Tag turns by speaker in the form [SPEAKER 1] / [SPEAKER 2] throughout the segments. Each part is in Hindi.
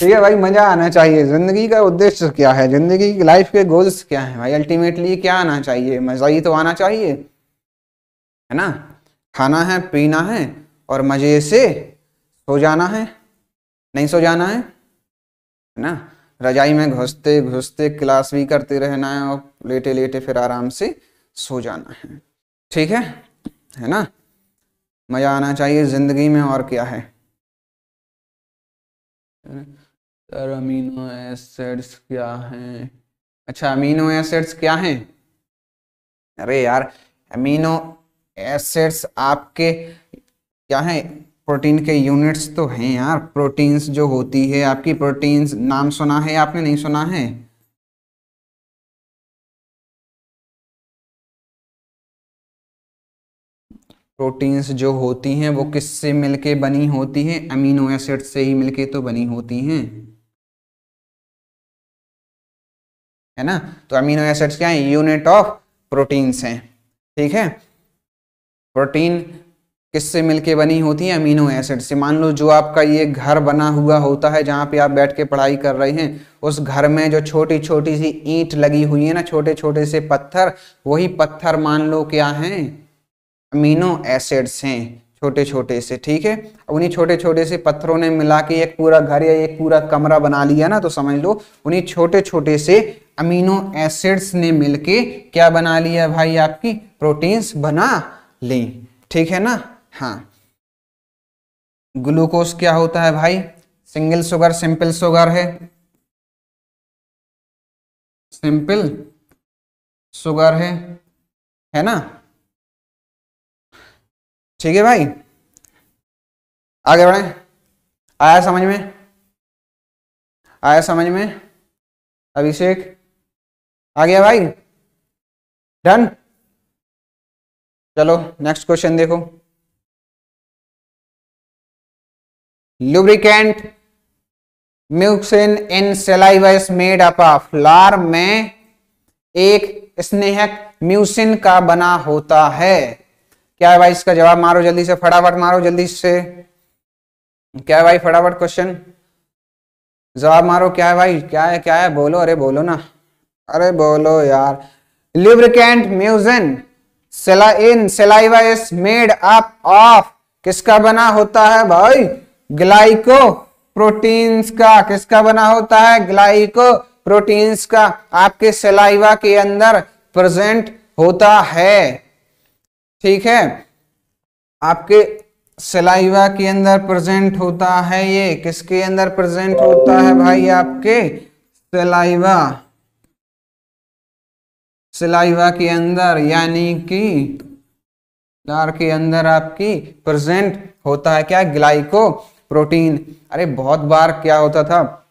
[SPEAKER 1] ठीक है भाई, मज़ा आना चाहिए। ज़िंदगी का उद्देश्य क्या है? ज़िंदगी की लाइफ के गोल्स क्या है भाई? अल्टीमेटली क्या आना चाहिए? मज़ा ही तो आना चाहिए। है ना? खाना है, पीना है और मज़े से सो जाना है। नहीं सो जाना है? है ना? रजाई में घुसते घुसते क्लास भी करते रहना है और लेटे लेटे फिर आराम से सो जाना है। ठीक है? है ना? मज़ा आना चाहिए। ज़िंदगी में और क्या है? सर अमीनो एसिड्स क्या हैं? अच्छा अमीनो एसिड्स क्या हैं? अरे यार, अमीनो एसिड्स आपके क्या हैं? प्रोटीन के यूनिट्स तो हैं यार। प्रोटीन्स जो होती है, आपकी प्रोटीन्स, नाम सुना है आपने, नहीं सुना है? प्रोटीन्स जो होती हैं, वो किससे मिलके बनी होती हैं? अमीनो एसिड से ही मिलके तो बनी होती हैं। है ना? तो अमीनो एसिड्स क्या है? यूनिट ऑफ़ प्रोटीन्स हैं। ठीक है? प्रोटीन किससे मिलके बनी होती है? अमीनो एसिड से। मान लो जो आपका ये घर बना हुआ होता है, जहाँ पे आप बैठ के पढ़ाई कर रहे हैं, उस घर में जो छोटी छोटी सी ईंट लगी हुई है ना छोटे छोटे से पत्थर, वही पत्थर मान लो क्या हैं? अमीनो एसिड्स हैं। छोटे छोटे से, ठीक है? उन्हीं छोटे छोटे से पत्थरों ने मिला के एक पूरा घर या एक पूरा कमरा बना लिया ना तो समझ लो, उन्हीं छोटे छोटे से अमीनो एसिड्स ने मिलके क्या बना लिया भाई आपकी? प्रोटीन्स बना ली, ठीक है ना? हाँ। ग्लूकोज क्या होता है भाई? सिंगल शुगर, सिंपल शुगर है। सिंपल शुगर है है ना? ठीक है भाई? आगे बढ़े। आया समझ में? आया समझ में? अभिषेक? आ गया भाई? डन? चलो नेक्स्ट क्वेश्चन देखो। Lubricant mucin in saliva is made up of लार में एक स्नेहक म्यूसिन का बना होता है। क्या है भाई इसका जवाब? मारो जल्दी से, फटाफट मारो जल्दी से। क्या है भाई? फटाफट क्वेश्चन जवाब मारो, क्या है भाई? क्या है क्या है? बोलो, अरे बोलो ना। अरे बोलो यार। Lubricant mucin in saliva is made up of किसका बना होता है भाई? ग्लाइको प्रोटीन्स का। किसका बना होता है? ग्लाइको प्रोटीन्स का। आपके सेलाइवा के अंदर प्रेजेंट होता है। ठीक है? आपके सलाइवा के अंदर प्रेजेंट होता है ये। किसके अंदर प्रेजेंट होता है भाई आपके? सलाइवा। सलाइवा के अंदर, यानी कि लार के अंदर आपकी प्रेजेंट होता है क्या? ग्लाइको प्रोटीन अरे, बहुत बार क्या होता था?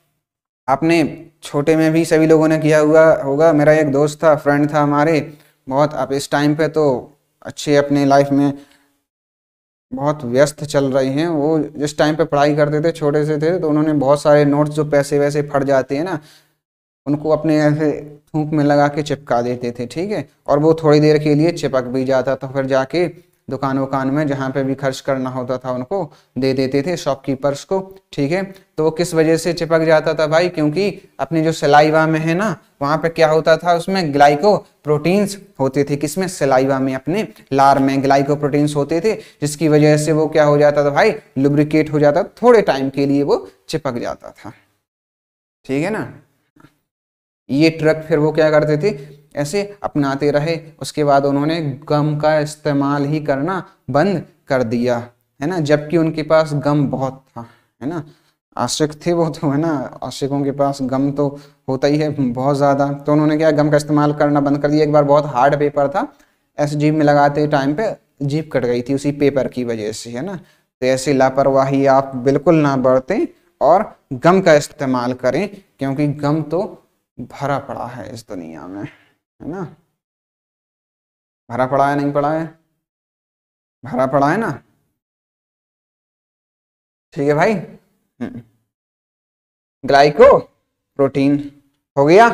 [SPEAKER 1] आपने छोटे में भी सभी लोगों ने किया हुआ होगा। मेरा एक दोस्त था फ्रेंड था हमारे। बहुत, आप इस टाइम पे तो अच्छे अपने लाइफ में बहुत व्यस्त चल रही हैं। वो जिस टाइम पे पढ़ाई करते थे, छोटे से थे तो उन्होंने बहुत सारे नोट्स जो पैसे वैसे फट जाते हैं ना, उनको अपने ऐसे थूक में लगा के चिपका देते थे, ठीक है? और वो थोड़ी देर के लिए चिपक भी जाता था, फिर जाके दुकान वकान में जहाँ पे भी खर्च करना होता था उनको दे देते थे शॉपकीपर्स को, ठीक है? तो वो किस वजह से चिपक जाता था भाई? क्योंकि अपनी जो सिलाईवा में है ना, वहाँ पे क्या होता था, उसमें ग्लाइको प्रोटीन्स होते थे। किसमें सिलाईवा में, अपने लार में ग्लाइको प्रोटीन्स होते थे, जिसकी वजह से वो क्या हो जाता था भाई? लुब्रिकेट हो जाता, थोड़े टाइम के लिए वो चिपक जाता था। ठीक है ना? ये ट्रक फिर वो क्या करते थे? ऐसे अपनाते रहे। उसके बाद उन्होंने गम का इस्तेमाल ही करना बंद कर दिया, है ना? जबकि उनके पास गम बहुत था, है ना? आशिक थे वो तो है ना? आशिकों के पास गम तो होता ही है, बहुत ज़्यादा। तो उन्होंने क्या, गम का इस्तेमाल करना बंद कर दिया। एक बार बहुत हार्ड पेपर था, ऐसे जीप में लगाते टाइम पे जीप कट गई थी उसी पेपर की वजह से, है ना? तो ऐसी लापरवाही आप बिल्कुल ना बरतें और गम का इस्तेमाल करें, क्योंकि गम तो भरा पड़ा है इस दुनिया में। है ना? भरा पड़ा है, नहीं पड़ा है? भरा पड़ा है ना? ठीक है भाई। ग्लाइको हम्म। प्रोटीन हो गया।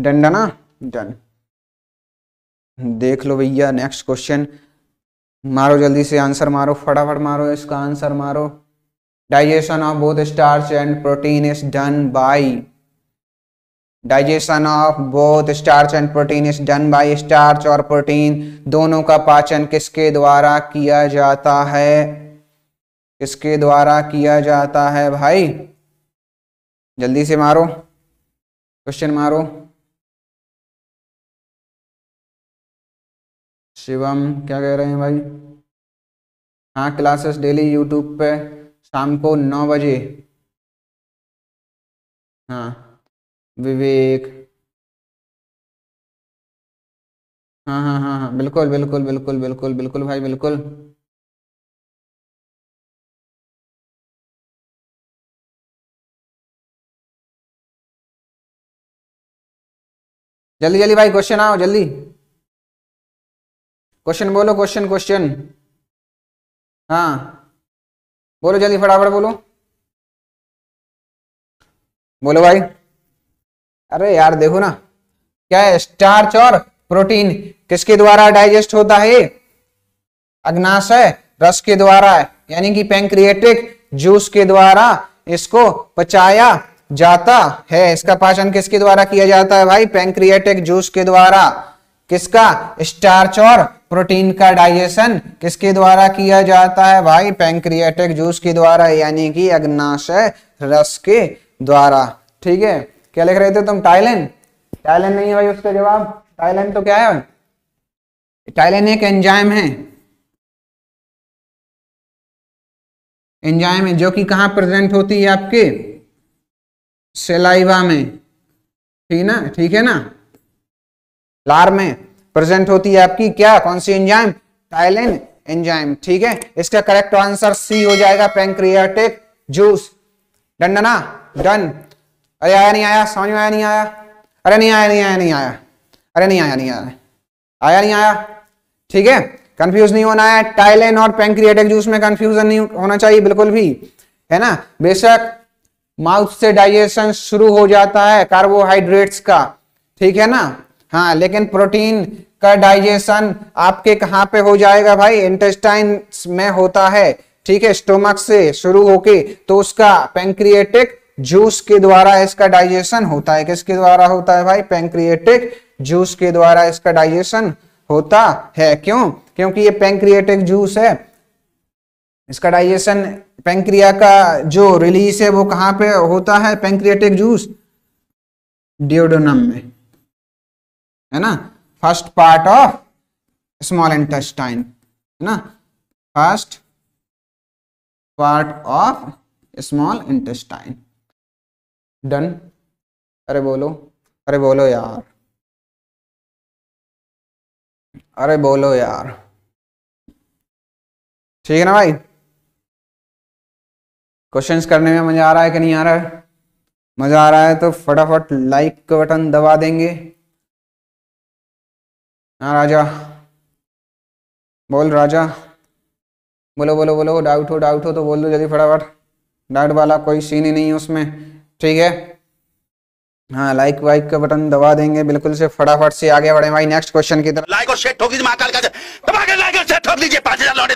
[SPEAKER 1] डन डना। डन देख लो भैया नेक्स्ट क्वेश्चन मारो जल्दी से आंसर मारो, फटाफट मारो इसका आंसर मारो। Digestion of both starch and protein is done by digestion of both starch and protein is done by starch और प्रोटीन दोनों का पाचन किसके द्वारा किया जाता है? किसके द्वारा किया जाता है भाई? जल्दी से मारो। क्वेश्चन मारो। शिवम, क्या कह रहे हैं भाई? हाँ क्लासेस डेली यूट्यूब पे शाम को नौ बजे। हाँ। विवेक। हाँ हाँ हाँ हाँ बिल्कुल बिल्कुल बिल्कुल बिल्कुल बिल्कुल भाई, बिल्कुल। जल्दी जल्दी भाई क्वेश्चन आओ, जल्दी। क्वेश्चन बोलो क्वेश्चन क्वेश्चन हाँ। बोलो जल्दी, फटाफट बोलो। बोलो भाई। अरे यार देखो ना, क्या है? स्टार्च और प्रोटीन किसके द्वारा डाइजेस्ट होता है? अग्नाशय रस के द्वारा, यानी कि पेंक्रिएटिक जूस के द्वारा इसको पचाया जाता है। इसका पाचन किसके द्वारा किया जाता है भाई? पेंक्रिएटिक जूस के द्वारा। किसका? स्टार्च और प्रोटीन का डाइजेशन किसके द्वारा किया जाता है भाई? पेंक्रिएटिक जूस के द्वारा, यानी कि अग्नाशय रस के द्वारा। ठीक है? क्या लिख रहे थे तुम? टाइलेंड टाइलेंड नहीं है भाई उसका जवाब। टाइलेंड तो क्या है? टाइलेंड एक एंजाइम है। एंजाइम है जो कि कहाँ प्रेजेंट होती है आपके? सेलाइवा में। ठीक ना? ठीक है ना? लार में प्रेजेंट होती है आपकी। क्या? कौन सी एंजाइम टाइलेन एंजाइम ठीक है? इसका करेक्ट आंसर सी हो जाएगा पेंक्रियाटिक जूस डन ना? डन अरे आया नहीं आया, समझ में आया नहीं आया? अरे नहीं आया नहीं आया नहीं आया। अरे नहीं आया नहीं आया। आया नहीं आया? ठीक है कंफ्यूज नहीं होना है। टाइलेन और पेंक्रियाटिक जूस में कंफ्यूजन नहीं होना चाहिए, बिल्कुल भी। है ना? बेशक माउथ से डाइजेशन शुरू हो जाता है कार्बोहाइड्रेट्स का। ठीक है ना? हाँ लेकिन प्रोटीन का डाइजेशन आपके कहाँ पे हो जाएगा भाई? इंटेस्टाइन में होता है। ठीक है स्टोमक से शुरू होके तो उसका पेंक्रिएटिक जूस के द्वारा इसका डाइजेशन होता है। किसके द्वारा होता है भाई? पेंक्रिएटिक जूस के द्वारा इसका डाइजेशन होता है। क्यों? क्योंकि ये पेंक्रिएटिक जूस है। इसका डाइजेशन, पेंक्रिया का जो रिलीज़ है वो कहाँ पे होता है? Pancreatic juice? डिओडोनम में। है ना? First part of small intestine. है ना? First part of small intestine. Done. अरे बोलो। अरे बोलो यार। अरे बोलो यार। ठीक है ना भाई? क्वेश्चंस करने में मज़ा आ रहा है कि नहीं आ रहा है? मज़ा आ रहा है तो फटाफट लाइक का बटन दबा देंगे। हाँ राजा। बोल राजा। बोलो बोलो बोलो। डाउट हो डाउट हो तो बोल दो जल्दी फटाफट। डाउट वाला कोई सीन ही नहीं है उसमें। ठीक है? हाँ लाइक वाइक का बटन दबा देंगे, बिल्कुल से फटाफट से आगे बढ़े भाई नेक्स्ट क्वेश्चन की तरफ़।
[SPEAKER 2] लाइक और शेयर ठोक दीजिए, महाकाल का दबा के लाइक और शेयर ठोक दीजिए, पाँच हज़ार लौटे